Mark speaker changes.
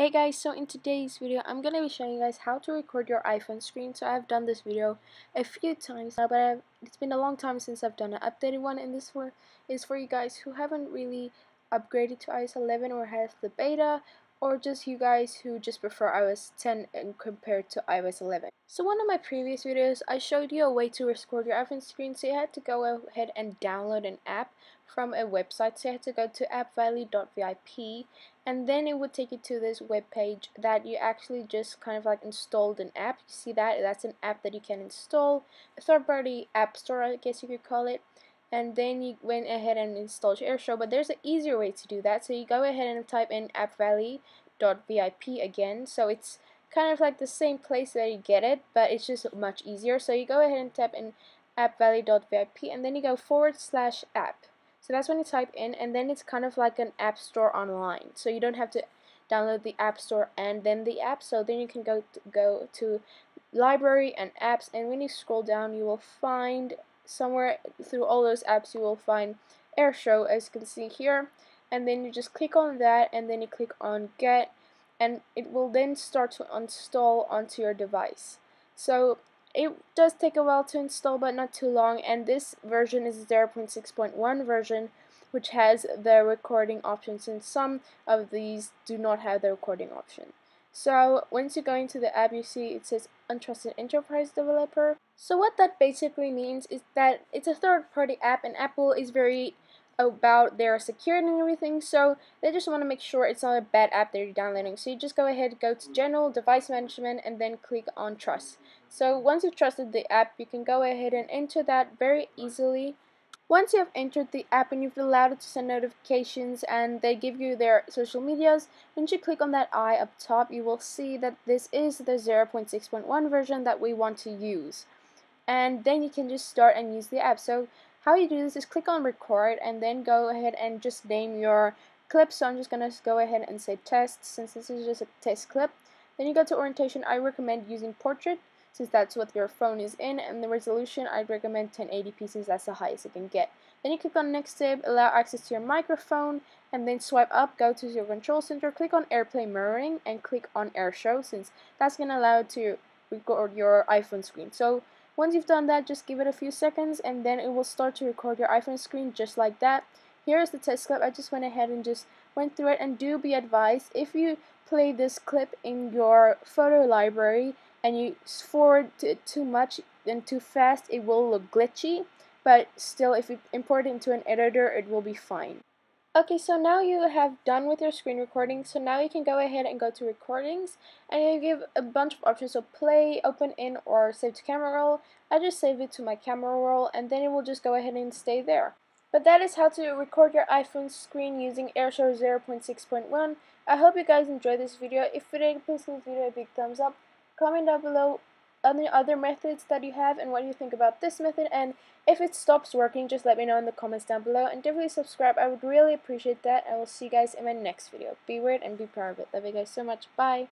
Speaker 1: Hey guys, so in today's video, I'm going to be showing you guys how to record your iPhone screen. So I've done this video a few times now, but I've, it's been a long time since I've done an updated one, and this one is for you guys who haven't really upgraded to iOS 11 or have the beta, or just you guys who just prefer iOS 10 and compared to iOS 11. So one of my previous videos, I showed you a way to record your iPhone screen, so you had to go ahead and download an app from a website, so you had to go to appvalley.vip, and then it would take you to this web page that you actually just kind of like installed an app. You see that? That's an app that you can install, a third-party app store, I guess you could call it, and then you went ahead and installed AirShou. But there's an easier way to do that. So you go ahead and type in appvalley.vip again. So it's kind of like the same place that you get it, but it's just much easier. So you go ahead and type in appvalley.vip and then you go forward slash app. So that's when you type in, and then it's kind of like an app store online. So you don't have to download the app store and then the app. So then you can go to, go to library and apps, and when you scroll down, you will find somewhere through all those apps you will find AirShou as you can see here. And then you just click on that and then you click on get and it will then start to install onto your device. So it does take a while to install but not too long and this version is 0.6.1 version which has the recording options since some of these do not have the recording option so once you go into the app, you see it says untrusted enterprise developer. So what that basically means is that it's a third-party app and Apple is very about their security and everything. So they just want to make sure it's not a bad app that you're downloading. So you just go ahead go to general device management and then click on trust. So once you've trusted the app you can go ahead and enter that very easily once you have entered the app and you've allowed it to send notifications and they give you their social medias, once you click on that eye up top, you will see that this is the 0.6.1 version that we want to use. And then you can just start and use the app. So how you do this is click on record and then go ahead and just name your clip. So I'm just going to go ahead and say test since this is just a test clip. Then you go to orientation. I recommend using portrait since that's what your phone is in and the resolution I'd recommend 1080p since that's the highest you can get. Then you click on next tab, allow access to your microphone and then swipe up, go to your control center, click on AirPlay mirroring and click on AirShou since that's going to allow to record your iPhone screen. So once you've done that, just give it a few seconds and then it will start to record your iPhone screen just like that. Here is the test clip. I just went ahead and just went through it and do be advised if you play this clip in your photo library and you forward it too much and too fast, it will look glitchy. But still, if you import it into an editor, it will be fine. Okay, so now you have done with your screen recording, so now you can go ahead and go to recordings, and you give a bunch of options, so play, open in, or save to camera roll. I just save it to my camera roll, and then it will just go ahead and stay there. But that is how to record your iPhone screen using AirShou 0.6.1. I hope you guys enjoyed this video. If you did, please give this video a big thumbs up. Comment down below any other methods that you have and what you think about this method. And if it stops working just let me know in the comments down below and definitely subscribe. I would really appreciate that. I will see you guys in my next video. Be weird and be proud of it. Love you guys so much. Bye